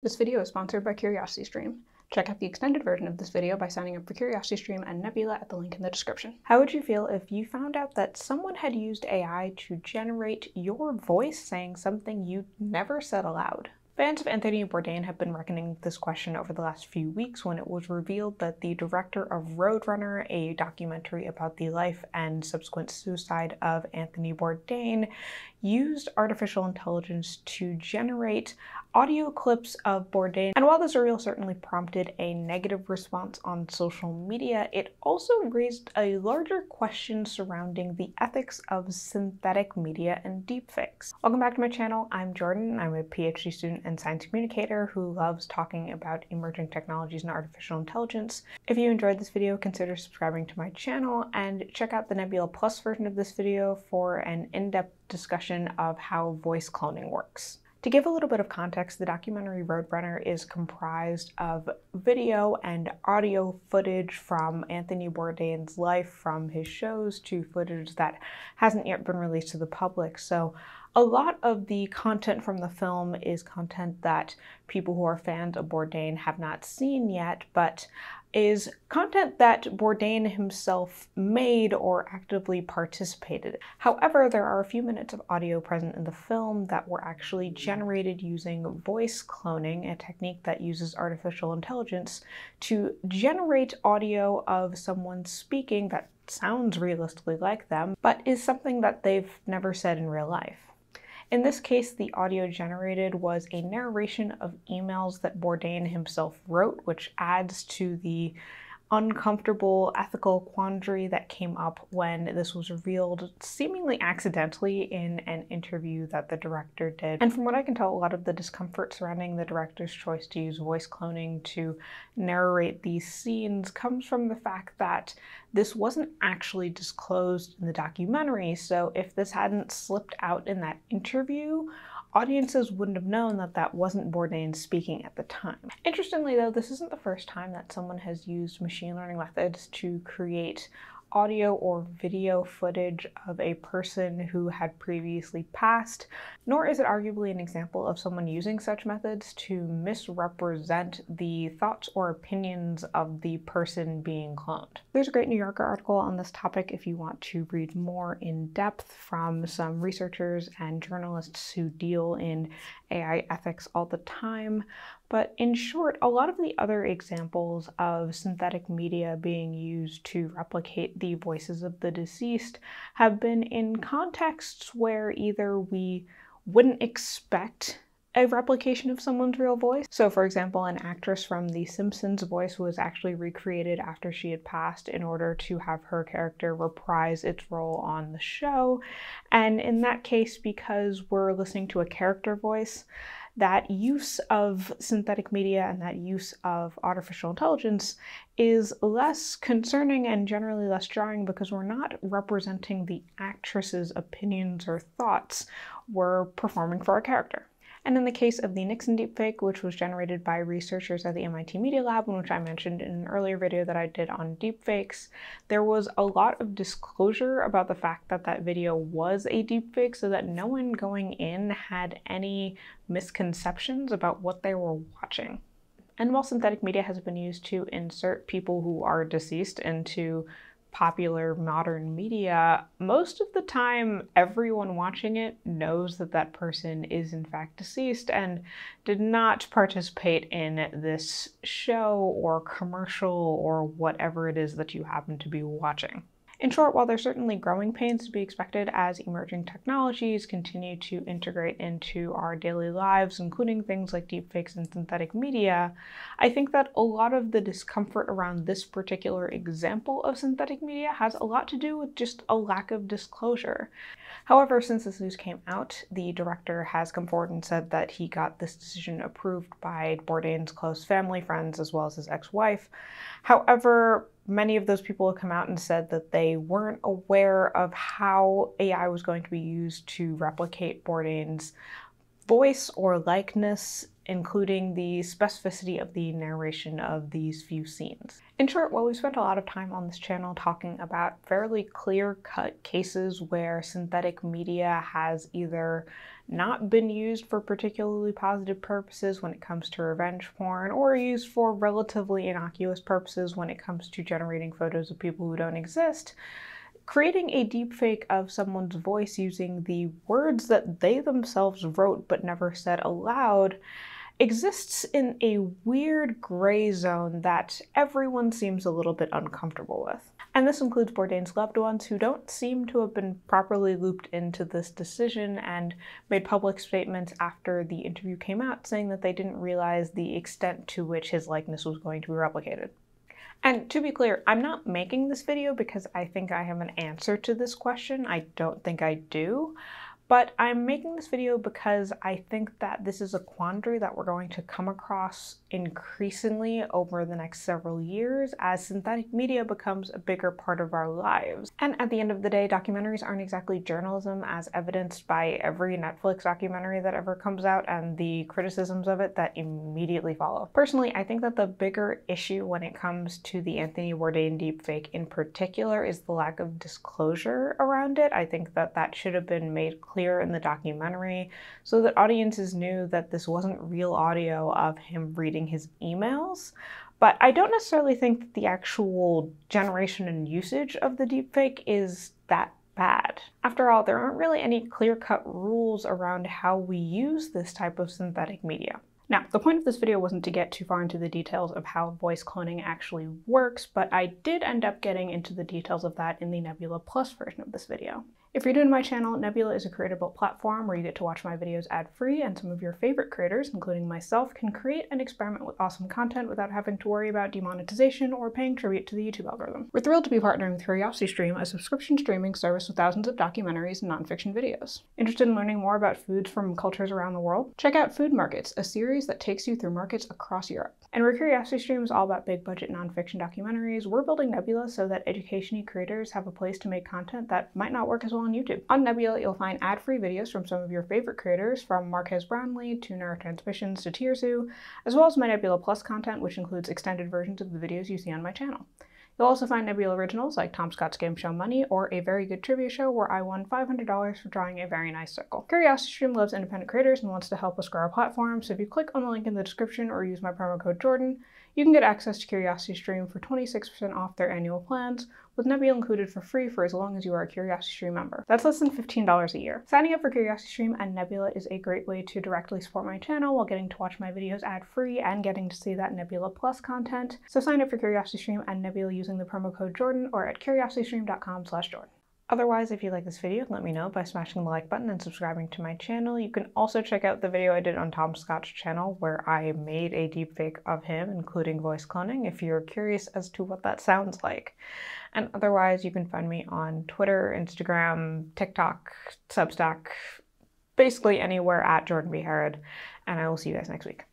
This video is sponsored by CuriosityStream. Check out the extended version of this video by signing up for CuriosityStream and Nebula at the link in the description. How would you feel if you found out that someone had used AI to generate your voice saying something you never said aloud? Fans of Anthony Bourdain have been reckoning this question over the last few weeks when it was revealed that the director of Roadrunner, a documentary about the life and subsequent suicide of Anthony Bourdain, used artificial intelligence to generate audio clips of Bourdain. And while this reveal certainly prompted a negative response on social media, it also raised a larger question surrounding the ethics of synthetic media and deepfakes. Welcome back to my channel. I'm Jordan. I'm a PhD student and science communicator who loves talking about emerging technologies and artificial intelligence. If you enjoyed this video, consider subscribing to my channel and check out the Nebula Plus version of this video for an in-depth discussion of how voice cloning works. To give a little bit of context, the documentary Roadrunner is comprised of video and audio footage from Anthony Bourdain's life, from his shows to footage that hasn't yet been released to the public. So a lot of the content from the film is content that people who are fans of Bourdain have not seen yet, but is content that Bourdain himself made or actively participated. In. However, there are a few minutes of audio present in the film that were actually generated using voice cloning, a technique that uses artificial intelligence to generate audio of someone speaking that sounds realistically like them, but is something that they've never said in real life. In this case, the audio generated was a narration of emails that Bourdain himself wrote, which adds to the uncomfortable ethical quandary that came up when this was revealed seemingly accidentally in an interview that the director did. And from what I can tell, a lot of the discomfort surrounding the director's choice to use voice cloning to narrate these scenes comes from the fact that this wasn't actually disclosed in the documentary. So if this hadn't slipped out in that interview, audiences wouldn't have known that that wasn't Bourdain speaking at the time. Interestingly though, this isn't the first time that someone has used machine learning methods to create audio or video footage of a person who had previously passed, nor is it arguably an example of someone using such methods to misrepresent the thoughts or opinions of the person being cloned. There's a great New Yorker article on this topic if you want to read more in depth from some researchers and journalists who deal in AI ethics all the time. But in short, a lot of the other examples of synthetic media being used to replicate the voices of the deceased have been in contexts where either we wouldn't expect a replication of someone's real voice. So, for example, an actress from The Simpsons' voice was actually recreated after she had passed in order to have her character reprise its role on the show. And in that case, because we're listening to a character voice, that use of synthetic media and that use of artificial intelligence is less concerning and generally less jarring because we're not representing the actress's opinions or thoughts, we're performing for a character. And in the case of the Nixon deepfake, which was generated by researchers at the MIT Media Lab, which I mentioned in an earlier video that I did on deepfakes, there was a lot of disclosure about the fact that that video was a deepfake so that no one going in had any misconceptions about what they were watching. And while synthetic media has been used to insert people who are deceased into popular modern media, most of the time everyone watching it knows that that person is in fact deceased and did not participate in this show or commercial or whatever it is that you happen to be watching. In short, while there's certainly growing pains to be expected as emerging technologies continue to integrate into our daily lives, including things like deepfakes and synthetic media, I think that a lot of the discomfort around this particular example of synthetic media has a lot to do with just a lack of disclosure. However, since this news came out, the director has come forward and said that he got this decision approved by Bourdain's close family, friends, as well as his ex-wife. However, many of those people have come out and said that they weren't aware of how AI was going to be used to replicate Bourdain's voice or likeness, including the specificity of the narration of these few scenes. In short, while we've spent a lot of time on this channel talking about fairly clear-cut cases where synthetic media has either not been used for particularly positive purposes when it comes to revenge porn, or used for relatively innocuous purposes when it comes to generating photos of people who don't exist, creating a deepfake of someone's voice using the words that they themselves wrote but never said aloud exists in a weird gray zone that everyone seems a little bit uncomfortable with. And this includes Bourdain's loved ones who don't seem to have been properly looped into this decision and made public statements after the interview came out saying that they didn't realize the extent to which his likeness was going to be replicated. And to be clear, I'm not making this video because I think I have an answer to this question. I don't think I do. But I'm making this video because I think that this is a quandary that we're going to come across increasingly over the next several years as synthetic media becomes a bigger part of our lives. And at the end of the day, documentaries aren't exactly journalism as evidenced by every Netflix documentary that ever comes out and the criticisms of it that immediately follow. Personally, I think that the bigger issue when it comes to the Anthony Bourdain deepfake in particular is the lack of disclosure around it. I think that that should have been made clear clear in the documentary so that audiences knew that this wasn't real audio of him reading his emails. But I don't necessarily think that the actual generation and usage of the deepfake is that bad. After all, there aren't really any clear cut rules around how we use this type of synthetic media. Now, the point of this video wasn't to get too far into the details of how voice cloning actually works, but I did end up getting into the details of that in the Nebula Plus version of this video. If you're new to my channel, Nebula is a creator-built platform where you get to watch my videos ad-free and some of your favorite creators, including myself, can create and experiment with awesome content without having to worry about demonetization or paying tribute to the YouTube algorithm. We're thrilled to be partnering with CuriosityStream, a subscription streaming service with thousands of documentaries and nonfiction videos. Interested in learning more about foods from cultures around the world? Check out Food Markets, a series that takes you through markets across Europe. And where CuriosityStream is all about big budget nonfiction documentaries, we're building Nebula so that education creators have a place to make content that might not work as well on YouTube. On Nebula, you'll find ad-free videos from some of your favorite creators, from Marques Brownlee to Neurotransmissions to TierZoo, as well as my Nebula Plus content, which includes extended versions of the videos you see on my channel. You'll also find Nebula originals like Tom Scott's Game Show Money or a very good trivia show where I won $500 for drawing a very nice circle. CuriosityStream loves independent creators and wants to help us grow our platform, so if you click on the link in the description or use my promo code Jordan, you can get access to CuriosityStream for 26% off their annual plans, with Nebula included for free for as long as you are a CuriosityStream member. That's less than $15 a year. Signing up for CuriosityStream and Nebula is a great way to directly support my channel while getting to watch my videos ad-free and getting to see that Nebula Plus content. So sign up for CuriosityStream and Nebula using the promo code Jordan or at curiositystream.com slash Jordan. Otherwise, if you like this video, let me know by smashing the like button and subscribing to my channel. You can also check out the video I did on Tom Scott's channel where I made a deepfake of him, including voice cloning, if you're curious as to what that sounds like. And otherwise, you can find me on Twitter, Instagram, TikTok, Substack, basically anywhere at Jordan B. Harrod. And I will see you guys next week.